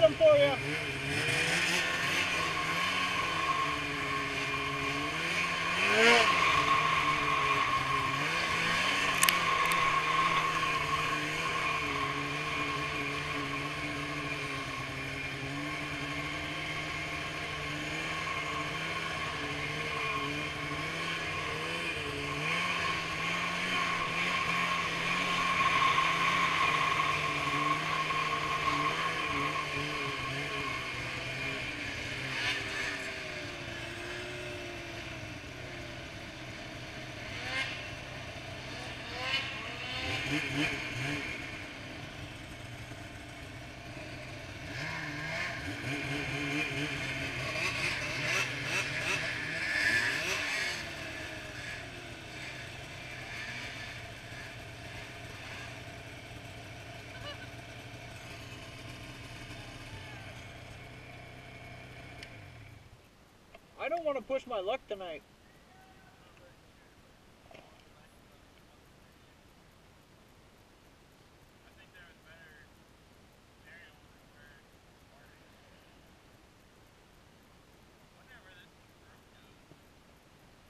get them for you. I don't want to push my luck tonight.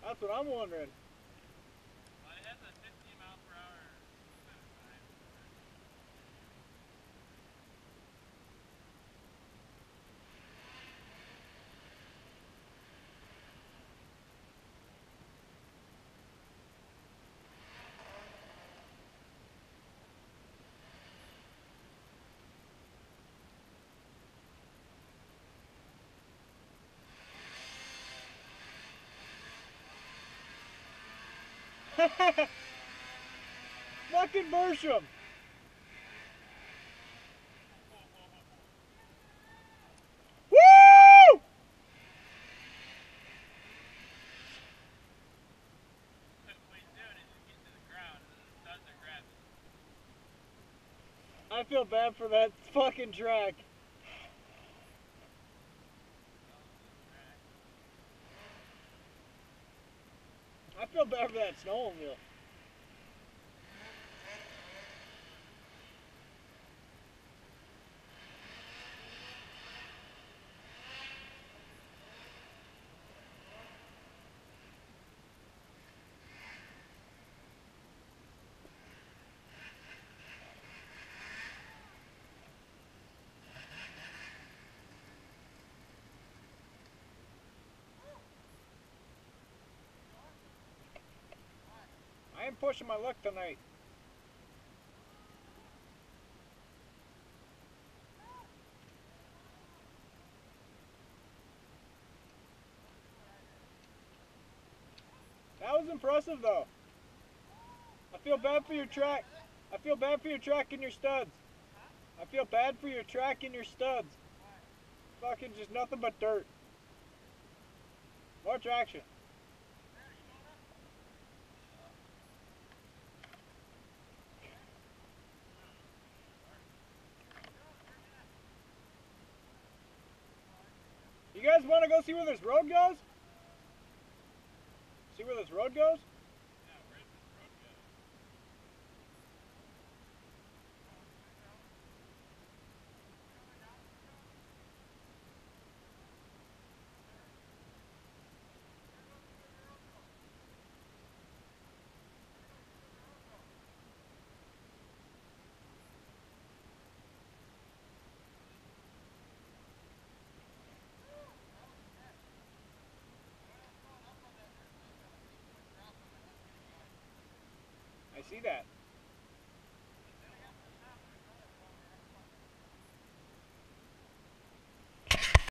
That's what I'm wondering. Fucking Bersham. Woo! I feel bad for that fucking track. I feel bad for that snowmobile. Pushing my luck tonight. That was impressive though. I feel bad for your track. I feel bad for your track and your studs. I feel bad for your track and your studs. Fucking just nothing but dirt. More traction. You guys want to go see where this road goes? See where this road goes? See that.